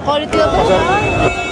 quality of the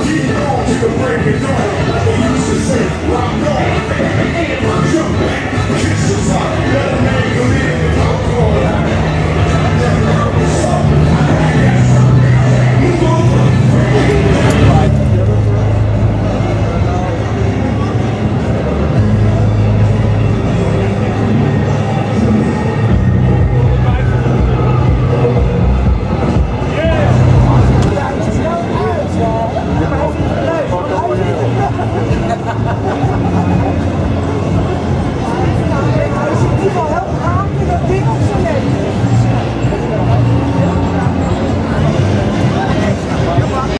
Io porti dopo. Break it down.